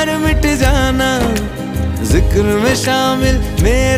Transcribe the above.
प्यार मिट जाना ज़िक्र में शामिल मेरे